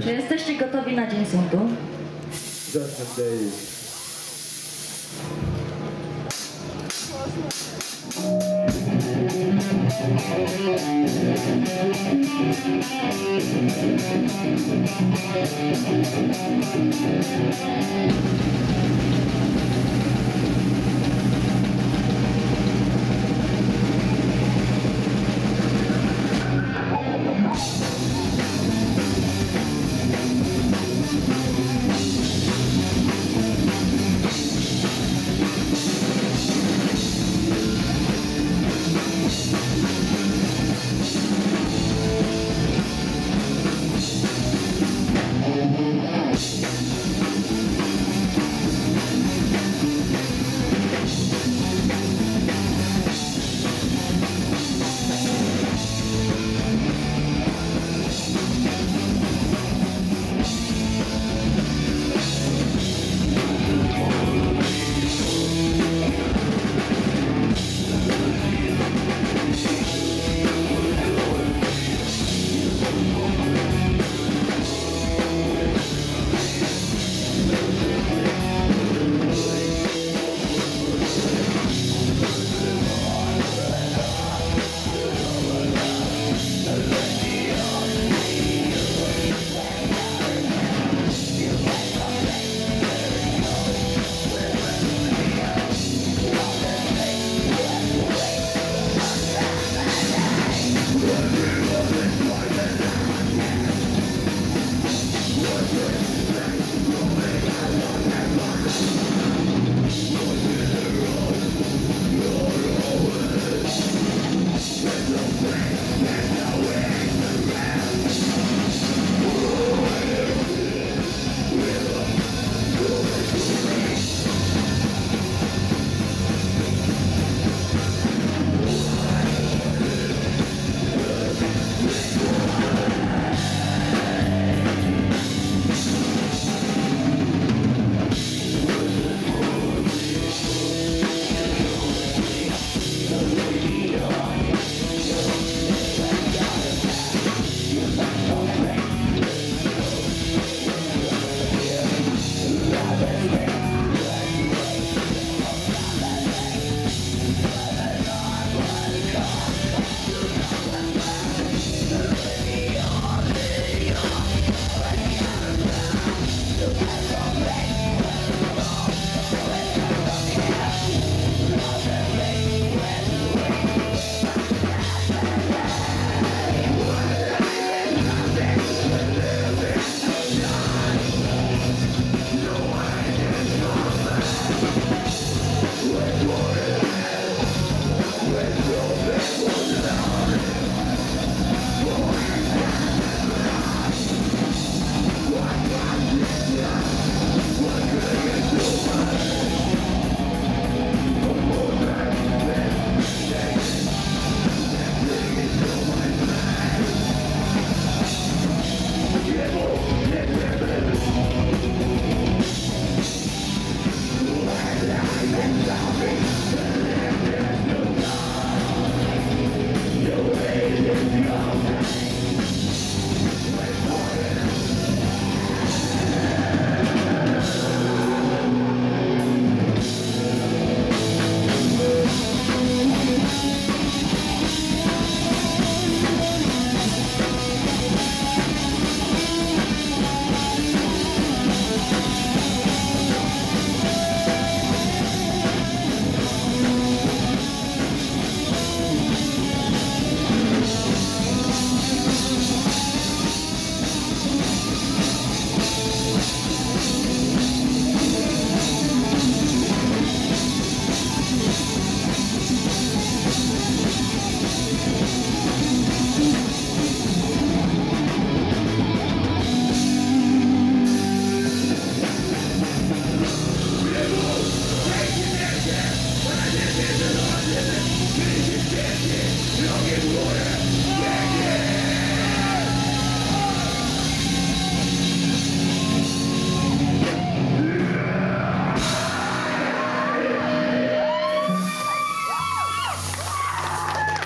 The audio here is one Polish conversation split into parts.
Czy jesteście gotowi na dzień sądu? Day.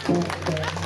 Thank okay. you.